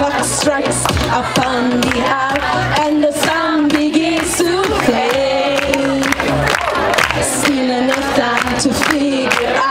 clock strikes upon the hour and the sun begins to fade. Still enough time to figure out.